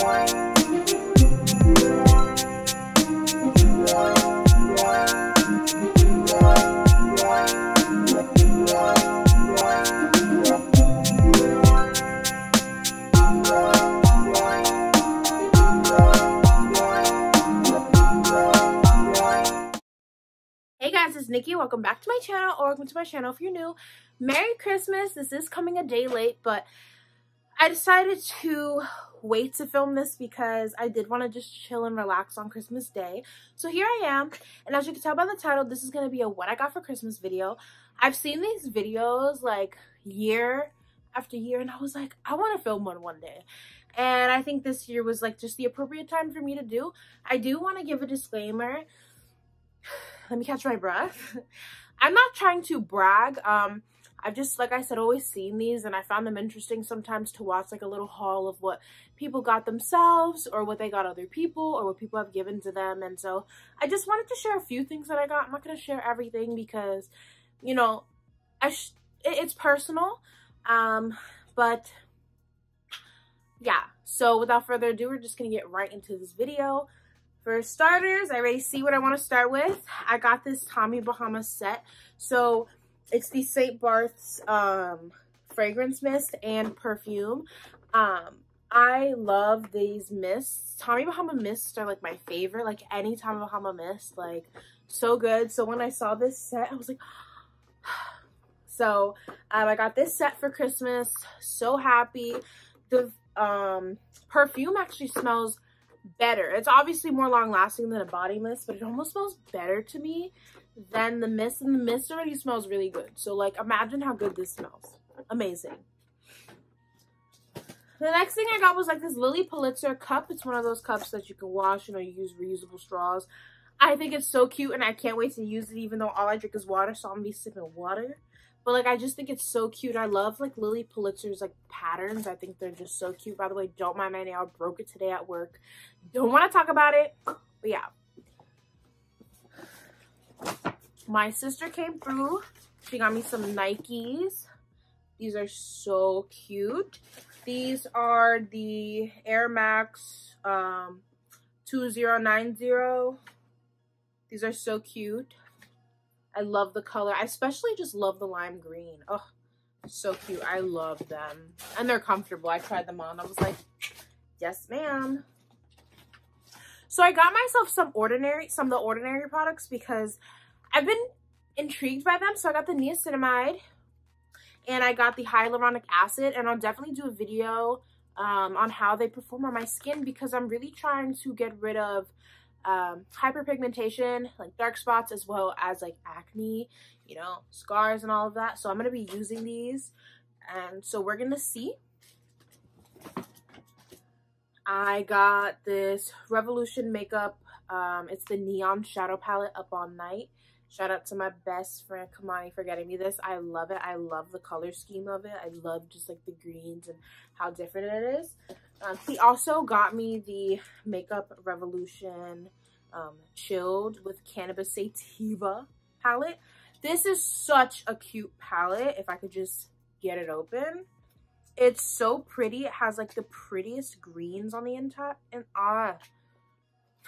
Hey guys, it's Nikki. Welcome back to my channel, or welcome to my channel if you're new. Merry Christmas. This is coming a day late, but I decided to wait to film this because I did want to just chill and relax on Christmas Day. So here I am, and as you can tell by the title, this is going to be a what I got for Christmas video. I've seen these videos like year after year, and I was like, I want to film one one day. And I think this year was like just the appropriate time for me to do. I do want to give a disclaimer let me catch my breath. I'm not trying to brag. Um, I've just, like I said, always seen these and I found them interesting sometimes to watch like a little haul of what people got themselves or what they got other people or what people have given to them. And so I just wanted to share a few things that I got. I'm not going to share everything because, you know, I it, it's personal. Um, but yeah, so without further ado, we're just going to get right into this video. For starters, I already see what I want to start with. I got this Tommy Bahama set. So it's the St. Barts um, fragrance mist and perfume. Um, I love these mists. Tommy Bahama mists are like my favorite. Like any Tommy Bahama mist, like so good. So when I saw this set, I was like, so um, I got this set for Christmas. So happy. The um, perfume actually smells better. It's obviously more long lasting than a body mist, but it almost smells better to me than the mist. And the mist already smells really good. So like imagine how good this smells. Amazing. The next thing I got was like this Lilly Pulitzer cup. It's one of those cups that you can wash, you know, you use reusable straws. I think it's so cute and I can't wait to use it even though all I drink is water, so I'm gonna be sipping water. But like I just think it's so cute. I love like Lilly Pulitzer's like patterns. I think they're just so cute. By the way, don't mind my nail. I broke it today at work. Don't want to talk about it. But yeah. My sister came through. She got me some Nikes. These are so cute. These are the Air Max um, 2090. These are so cute. I love the color. I especially just love the lime green. Oh, so cute. I love them. And they're comfortable. I tried them on. I was like, yes, ma'am. So I got myself some ordinary, some of the ordinary products because I've been intrigued by them. So I got the niacinamide and I got the hyaluronic acid and I'll definitely do a video um, on how they perform on my skin because I'm really trying to get rid of um, hyperpigmentation, like dark spots, as well as like acne, you know, scars and all of that. So I'm going to be using these. And so we're going to see. I got this Revolution Makeup. Um, it's the Neon Shadow Palette Up All Night. Shout out to my best friend Kamani for getting me this. I love it. I love the color scheme of it. I love just like the greens and how different it is. Um, he also got me the Makeup Revolution um, Chilled with Cannabis Sativa palette. This is such a cute palette. If I could just get it open. It's so pretty. It has like the prettiest greens on the inside. And ah,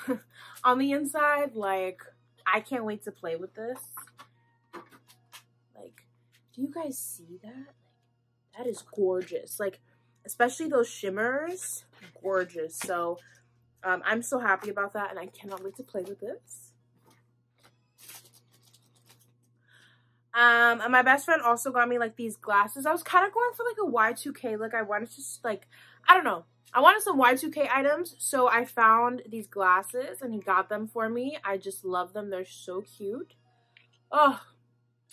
on the inside, like I can't wait to play with this. Like, do you guys see that? Like, that is gorgeous. Like, especially those shimmers, gorgeous. So um, I'm so happy about that and I cannot wait to play with this. Um, and my best friend also got me like these glasses. I was kind of going for like a Y2K look. I wanted to like, I don't know. I wanted some Y2K items. So I found these glasses and he got them for me. I just love them. They're so cute. Oh,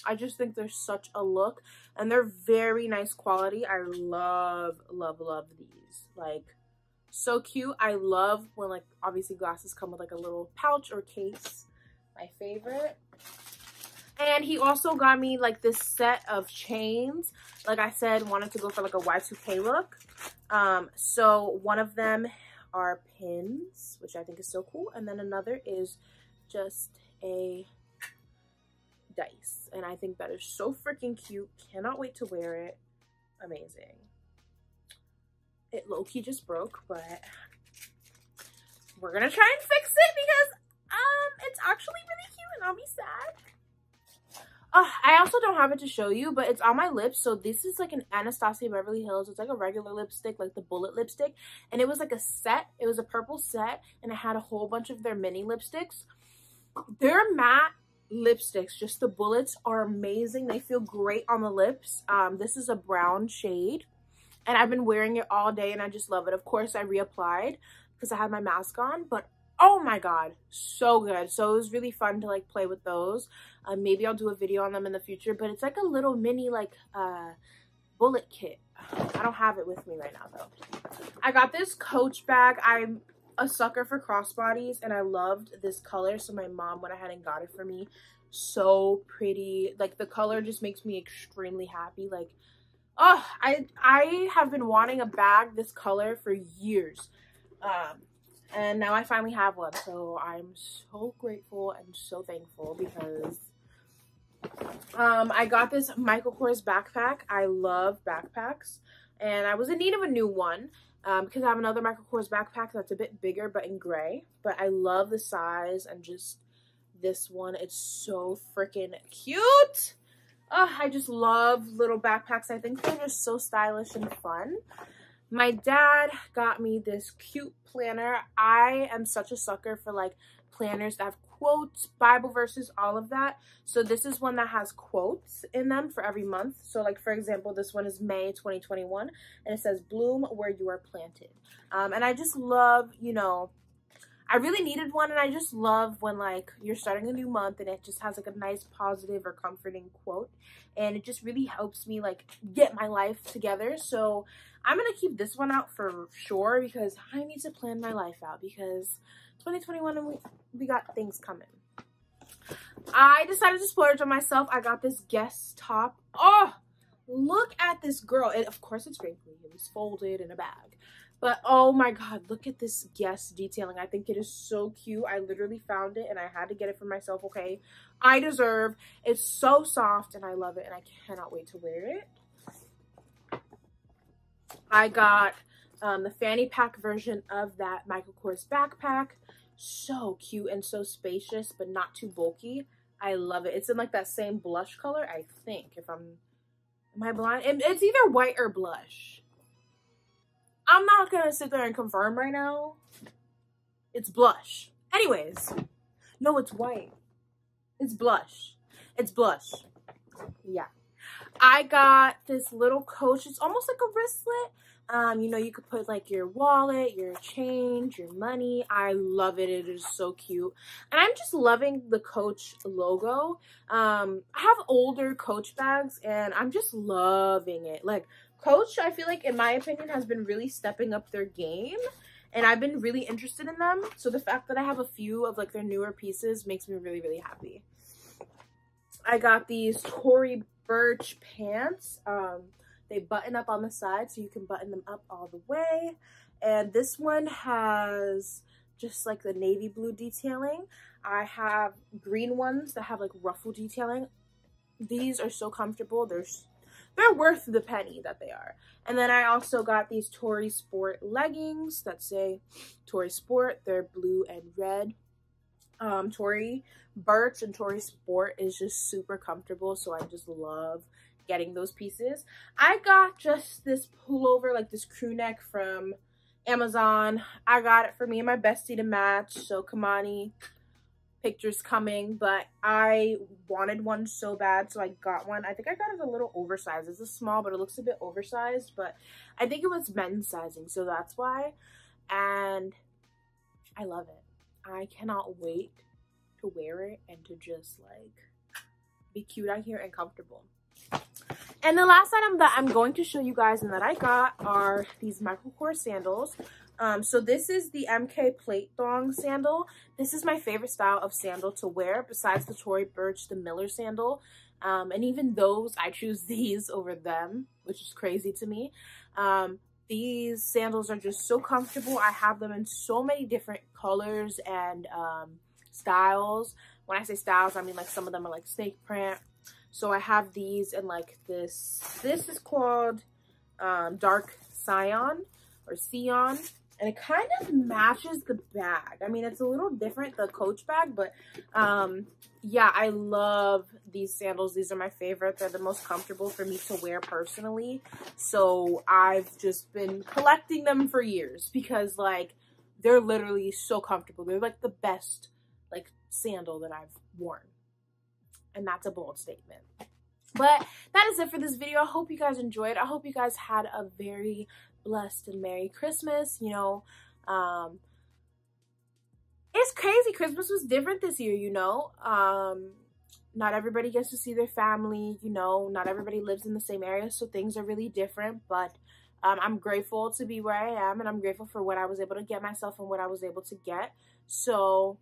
I just think they're such a look and they're very nice quality. I love, love, love these. Like, so cute. I love when, like, obviously glasses come with, like, a little pouch or case. My favorite. And he also got me, like, this set of chains. Like I said, wanted to go for, like, a Y2K look. Um, so one of them are pins, which I think is so cool. And then another is just a dice. And I think that is so freaking cute. Cannot wait to wear it. Amazing. It low-key just broke, but we're gonna try and fix it because um it's actually really cute and I'll be sad. Oh, I also don't have it to show you, but it's on my lips. So this is like an Anastasia Beverly Hills. It's like a regular lipstick, like the bullet lipstick. And it was like a set. It was a purple set. And it had a whole bunch of their mini lipsticks. They're matte lipsticks. Just the bullets are amazing. They feel great on the lips. Um, this is a brown shade. And I've been wearing it all day and I just love it. Of course, I reapplied because I had my mask on. But oh my god. So good. So it was really fun to like play with those. Uh, maybe i'll do a video on them in the future but it's like a little mini like uh bullet kit. I don't have it with me right now though. I got this coach bag. I'm a sucker for crossbodies and i loved this color so my mom went ahead and got it for me. So pretty. Like the color just makes me extremely happy. Like oh i i have been wanting a bag this color for years. Um and now I finally have one. So I'm so grateful and so thankful because um, I got this Michael Kors backpack. I love backpacks and I was in need of a new one um, because I have another Michael Kors backpack that's a bit bigger but in gray. But I love the size and just this one. It's so freaking cute. Oh, I just love little backpacks. I think they're just so stylish and fun. My dad got me this cute planner. I am such a sucker for like planners that have quotes, Bible verses, all of that. So this is one that has quotes in them for every month. So like for example, this one is May 2021 and it says bloom where you are planted. Um, and I just love, you know, I really needed one and I just love when like you're starting a new month and it just has like a nice positive or comforting quote and it just really helps me like get my life together. So I'm going to keep this one out for sure because I need to plan my life out because 2021 and we, we got things coming. I decided to splurge on myself. I got this Guess top. Oh, look at this girl. And of course it's wrinkly. It was folded in a bag. But oh my god, look at this Guess detailing. I think it is so cute. I literally found it and I had to get it for myself, okay? I deserve. It's so soft and I love it and I cannot wait to wear it. I got um, the fanny pack version of that Michael Kors backpack. So cute and so spacious, but not too bulky. I love it. It's in like that same blush color, I think, if I'm, am I blind? It's either white or blush. I'm not gonna sit there and confirm right now. It's blush. Anyways, no, it's white. It's blush. It's blush. Yeah. I got this little coach. It's almost like a wristlet. Um, you know, you could put like your wallet, your change, your money. I love it. It is so cute. And I'm just loving the Coach logo. Um, I have older Coach bags and I'm just loving it. Like Coach, I feel like in my opinion has been really stepping up their game and I've been really interested in them. So the fact that I have a few of like their newer pieces makes me really, really happy. I got these Tory Burch pants. Um, they button up on the side so you can button them up all the way. And this one has just like the navy blue detailing. I have green ones that have like ruffle detailing. These are so comfortable. They're they're worth the penny that they are. And then I also got these Tory Sport leggings that say Tory Sport. They're blue and red. Um, Tory Burch and Tory Sport is just super comfortable. So I just love getting those pieces. I got just this pullover, like this crew neck from Amazon. I got it for me and my bestie to match. So Kamani pictures coming, but I wanted one so bad, so I got one. I think I got it a little oversized. It's a small, but it looks a bit oversized, but I think it was men's sizing, so that's why. And I love it. I cannot wait to wear it and to just like be cute out here and comfortable. And the last item that I'm going to show you guys and that I got are these Michael Kors sandals. Um, so this is the MK plate thong sandal. This is my favorite style of sandal to wear besides the Tory Burch, the Miller sandal. Um, and even those, I choose these over them, which is crazy to me. Um, these sandals are just so comfortable. I have them in so many different colors and um, styles. When I say styles, I mean like some of them are like snake print, so I have these in like this. This is called um, Dark Cyan or Sion. And it kind of matches the bag. I mean, it's a little different, the Coach bag, but um, yeah, I love these sandals. These are my favorite. They're the most comfortable for me to wear personally. So I've just been collecting them for years because like they're literally so comfortable. They're like the best like sandal that I've worn. And that's a bold statement. But that is it for this video. I hope you guys enjoyed. I hope you guys had a very blessed and Merry Christmas. You know, um, it's crazy. Christmas was different this year, you know. Um, not everybody gets to see their family, you know, not everybody lives in the same area, so things are really different. But um, I'm grateful to be where I am, and I'm grateful for what I was able to get myself and what I was able to get. So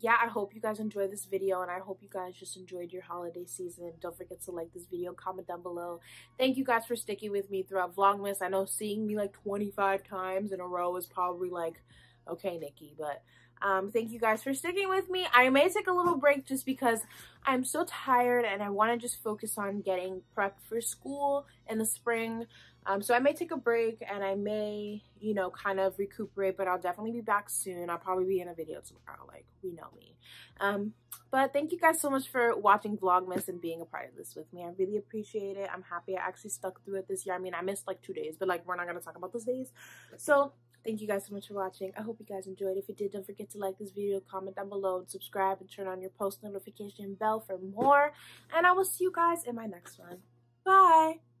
yeah, I hope you guys enjoyed this video and I hope you guys just enjoyed your holiday season. Don't forget to like this video, comment down below. Thank you guys for sticking with me throughout Vlogmas. I know seeing me like 25 times in a row is probably like, okay, Nikki, but um, thank you guys for sticking with me. I may take a little break just because I'm so tired and I want to just focus on getting prepped for school in the spring. Um, so I may take a break and I may, you know, kind of recuperate, but I'll definitely be back soon. I'll probably be in a video tomorrow, like, we know me. Um, but thank you guys so much for watching Vlogmas and being a part of this with me. I really appreciate it. I'm happy I actually stuck through it this year. I mean, I missed like two days, but like, we're not going to talk about those days. So thank you guys so much for watching. I hope you guys enjoyed. If you did, don't forget to like this video, comment down below, and subscribe, and turn on your post notification bell for more. And I will see you guys in my next one. Bye!